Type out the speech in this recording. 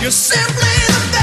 You're simply the best.